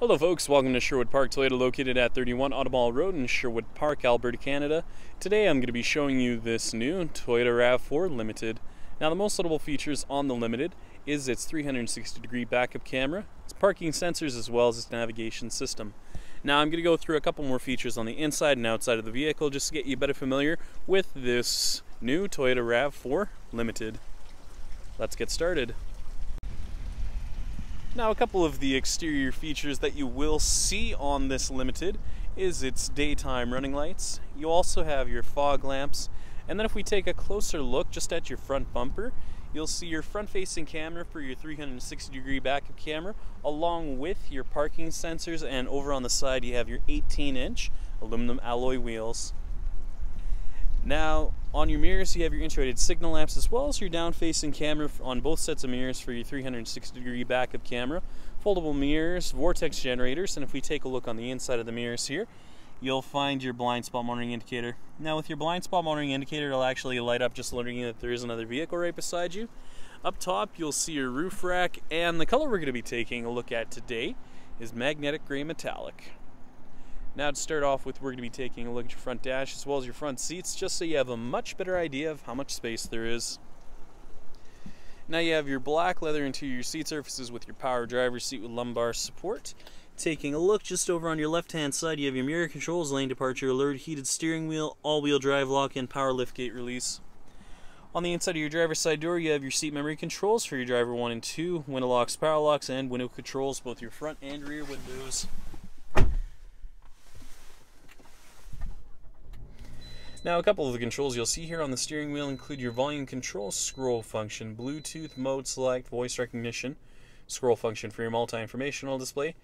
Hello folks, welcome to Sherwood Park Toyota located at 31 Automall Road in Sherwood Park, Alberta, Canada. Today I'm going to be showing you this new Toyota RAV4 Limited. Now the most notable features on the Limited is its 360 degree backup camera, its parking sensors as well as its navigation system. Now I'm going to go through a couple more features on the inside and outside of the vehicle just to get you better familiar with this new Toyota RAV4 Limited. Let's get started. Now, a couple of the exterior features that you will see on this Limited is its daytime running lights. You also have your fog lamps. And then if we take a closer look just at your front bumper, you'll see your front-facing camera for your 360 degree backup camera, along with your parking sensors, and over on the side you have your 18-inch aluminum alloy wheels. Now, on your mirrors, you have your integrated signal lamps as well as your down-facing camera on both sets of mirrors for your 360-degree backup camera, foldable mirrors, vortex generators, and if we take a look on the inside of the mirrors here, you'll find your blind spot monitoring indicator. Now, with your blind spot monitoring indicator, it'll actually light up just alerting you that there is another vehicle right beside you. Up top, you'll see your roof rack, and the color we're going to be taking a look at today is magnetic gray metallic. Now to start off with, we're going to be taking a look at your front dash as well as your front seats, just so you have a much better idea of how much space there is. Now you have your black leather interior seat surfaces with your power driver seat with lumbar support. Taking a look just over on your left hand side, you have your mirror controls, lane departure alert, heated steering wheel, all-wheel drive lock-in, power liftgate release. On the inside of your driver's side door, you have your seat memory controls for your driver 1 and 2, window locks, power locks, and window controls, both your front and rear windows. Now a couple of the controls you'll see here on the steering wheel include your volume control scroll function, Bluetooth mode select, voice recognition, scroll function for your multi-informational display.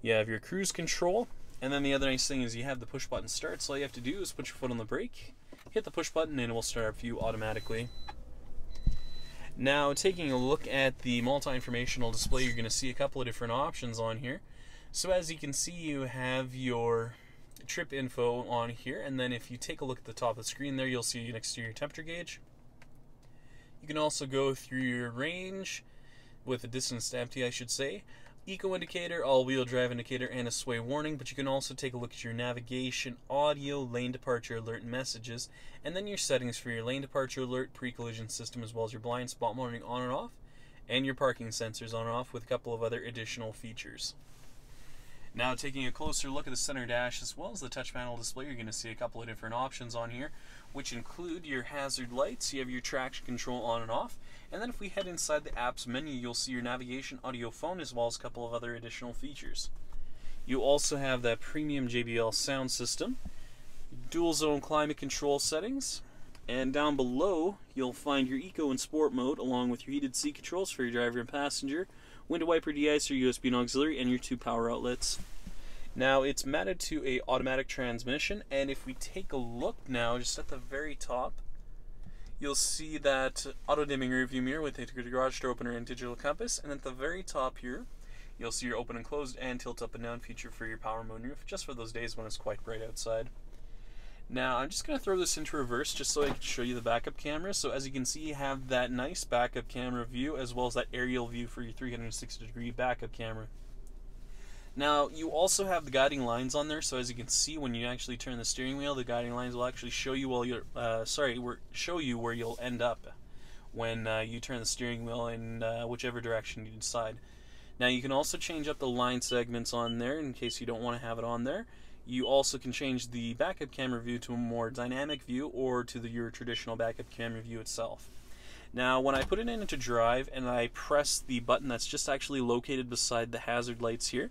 You have your cruise control, and then the other nice thing is you have the push button start, so all you have to do is put your foot on the brake, hit the push button, and it will start for you automatically. Now, taking a look at the multi-informational display, you're going to see a couple of different options on here. So as you can see, you have your trip info on here, and then if you take a look at the top of the screen there, you'll see an exterior temperature gauge. You can also go through your range with a distance to empty, I should say. Eco indicator, all-wheel drive indicator, and a sway warning, but you can also take a look at your navigation, audio, lane departure alert, messages, and then your settings for your lane departure alert, pre-collision system, as well as your blind spot monitoring on and off, and your parking sensors on and off with a couple of other additional features. Now taking a closer look at the center dash as well as the touch panel display, you're going to see a couple of different options on here, which include your hazard lights, you have your traction control on and off, and then if we head inside the apps menu, you'll see your navigation audio phone as well as a couple of other additional features. You also have that premium JBL sound system, dual zone climate control settings, and down below you'll find your eco and sport mode along with your heated seat controls for your driver and passenger, window wiper deicer, USB and auxiliary, and your two power outlets. Now it's mounted to a automatic transmission, and if we take a look now, just at the very top, you'll see that auto dimming rearview mirror with integrated garage door opener and digital compass, and at the very top here, you'll see your open and closed and tilt up and down feature for your power moonroof, just for those days when it's quite bright outside. Now I'm just going to throw this into reverse just so I can show you the backup camera. So as you can see you have that nice backup camera view as well as that aerial view for your 360 degree backup camera. Now you also have the guiding lines on there so as you can see when you actually turn the steering wheel the guiding lines will actually show you while you're uh, sorry show you where you'll end up when uh, you turn the steering wheel in uh, whichever direction you decide. Now you can also change up the line segments on there in case you don't want to have it on there. You also can change the backup camera view to a more dynamic view or to the, your traditional backup camera view itself. Now, when I put it in into drive and I press the button that's just actually located beside the hazard lights here,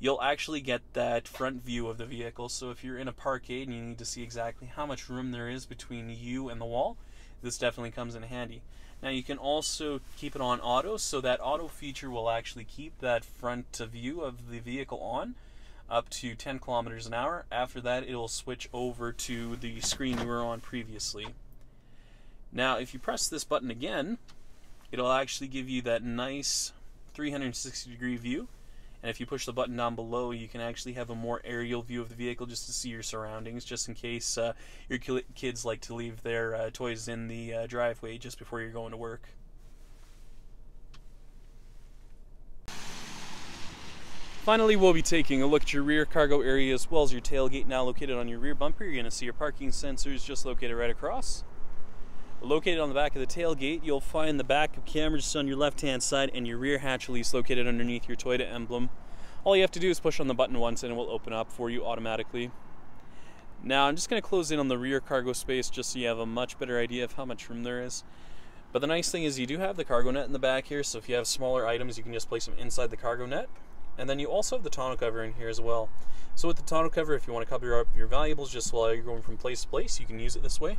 you'll actually get that front view of the vehicle. So if you're in a parkade and you need to see exactly how much room there is between you and the wall, this definitely comes in handy. Now you can also keep it on auto, so that auto feature will actually keep that front view of the vehicle on up to 10 kilometers an hour. After that, it'll switch over to the screen you were on previously. Now, if you press this button again, it'll actually give you that nice 360 degree view. And if you push the button down below, you can actually have a more aerial view of the vehicle just to see your surroundings, just in case uh, your kids like to leave their uh, toys in the uh, driveway just before you're going to work. Finally, we'll be taking a look at your rear cargo area as well as your tailgate now located on your rear bumper. You're going to see your parking sensors just located right across. Located on the back of the tailgate, you'll find the backup camera just on your left-hand side and your rear hatch release located underneath your Toyota emblem. All you have to do is push on the button once and it will open up for you automatically. Now I'm just going to close in on the rear cargo space just so you have a much better idea of how much room there is. But the nice thing is you do have the cargo net in the back here, so if you have smaller items you can just place them inside the cargo net. And then you also have the tonneau cover in here as well. So with the tonneau cover, if you want to cover up your valuables just while you're going from place to place, you can use it this way.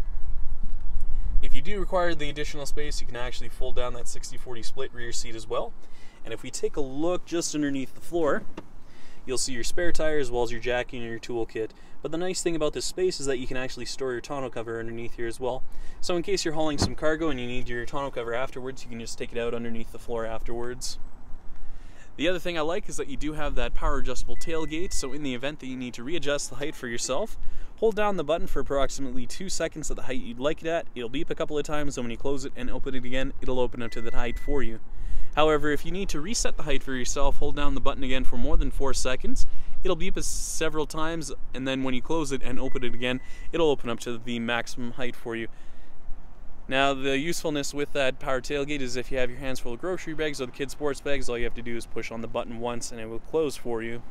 If you do require the additional space, you can actually fold down that 60-40 split rear seat as well. And if we take a look just underneath the floor, you'll see your spare tire as well as your jacking and your toolkit. But the nice thing about this space is that you can actually store your tonneau cover underneath here as well. So in case you're hauling some cargo and you need your tonneau cover afterwards, you can just take it out underneath the floor afterwards. The other thing I like is that you do have that power adjustable tailgate, so in the event that you need to readjust the height for yourself, hold down the button for approximately two seconds at the height you'd like it at. It'll beep a couple of times, and when you close it and open it again, it'll open up to the height for you. However, if you need to reset the height for yourself, hold down the button again for more than four seconds. It'll beep several times, and then when you close it and open it again, it'll open up to the maximum height for you. Now, the usefulness with that power tailgate is if you have your hands full of grocery bags or the kids' sports bags, all you have to do is push on the button once and it will close for you.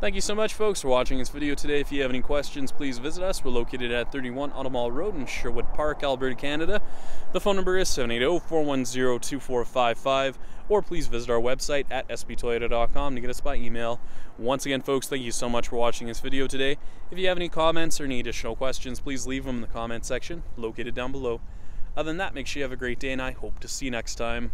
Thank you so much, folks, for watching this video today. If you have any questions, please visit us. We're located at 31 Automall Road in Sherwood Park, Alberta, Canada. The phone number is 780-410-2455, or please visit our website at sbtoyota.com to get us by email. Once again, folks, thank you so much for watching this video today. If you have any comments or any additional questions, please leave them in the comment section located down below. Other than that, make sure you have a great day, and I hope to see you next time.